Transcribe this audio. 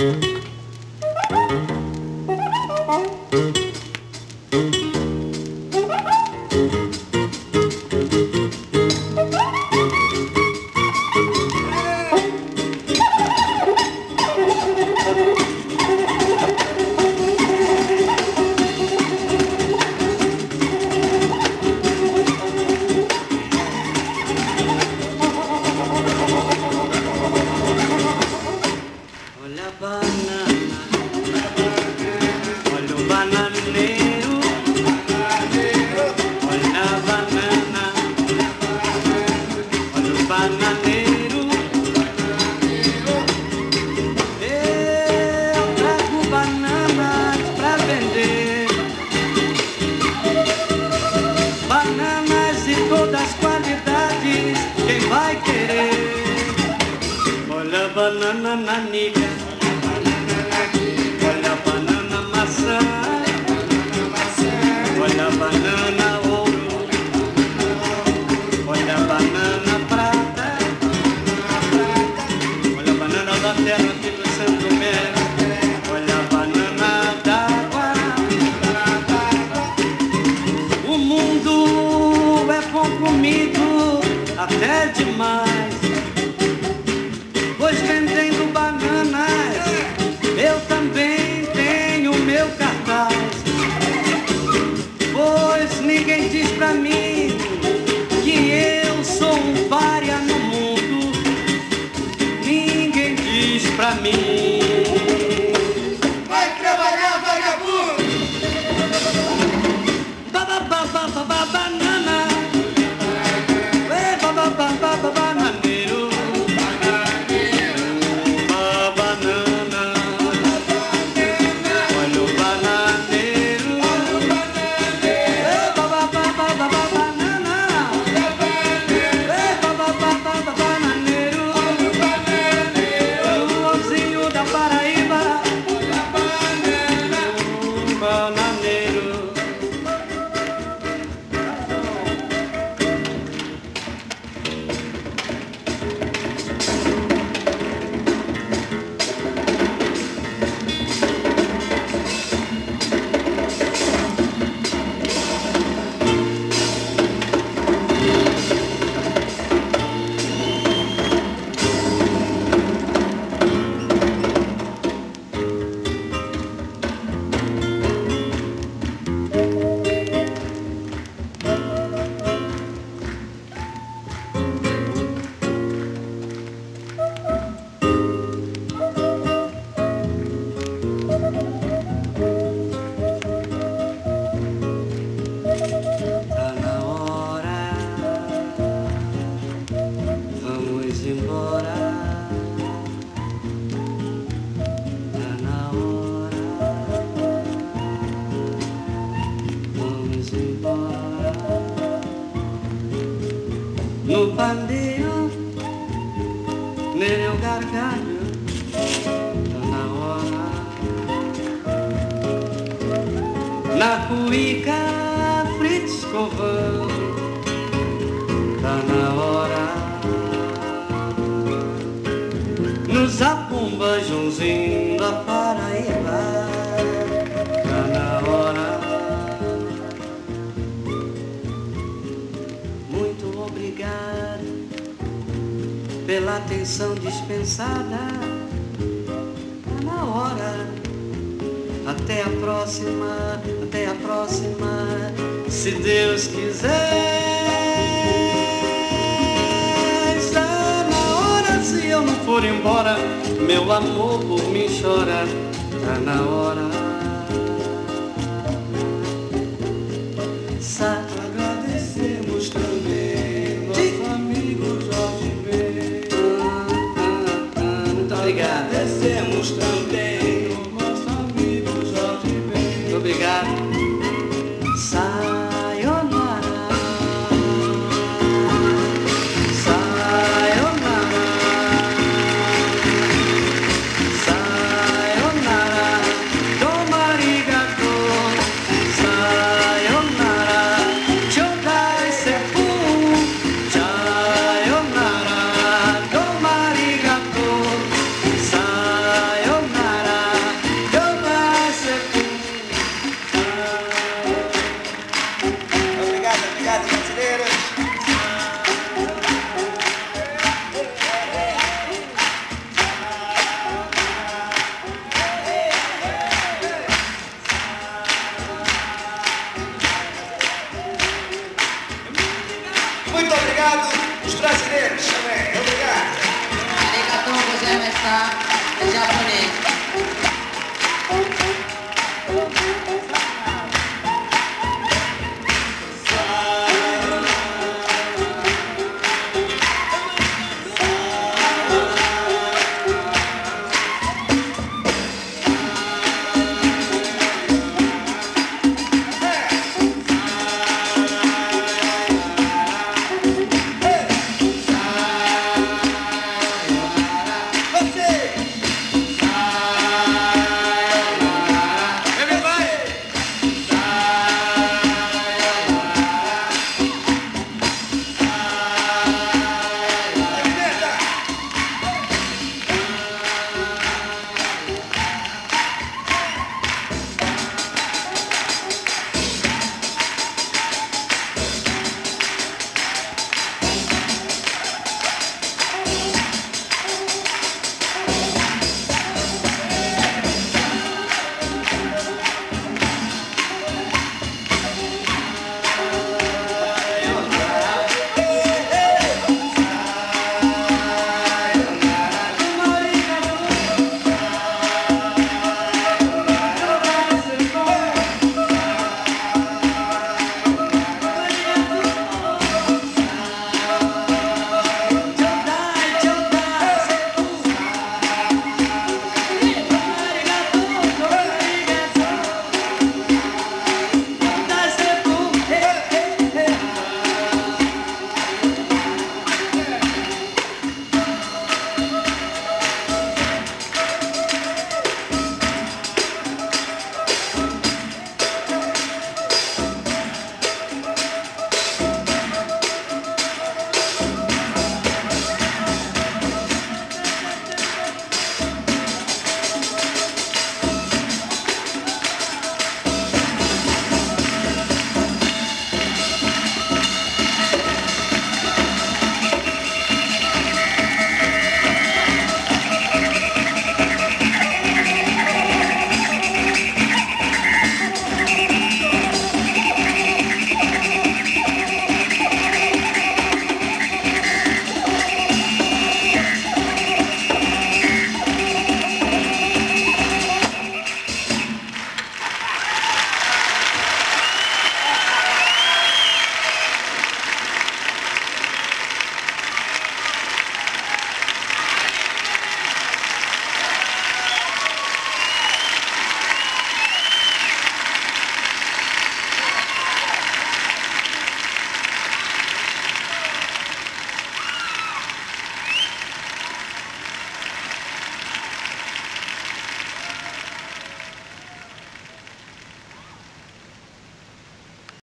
Mm-hmm. meu gargalho tá na hora. Na cuica, Fritz Covão, tá na hora. Nos apumba, Joãozinho da Paraíba. atenção dispensada. Tá na hora. Até a próxima, até a próxima, se Deus quiser. Está na hora se eu não for embora, meu amor por mim chora. Tá na hora. Obrigado os brasileiros também. Obrigado. Arigatou gozaimashita. Japonês.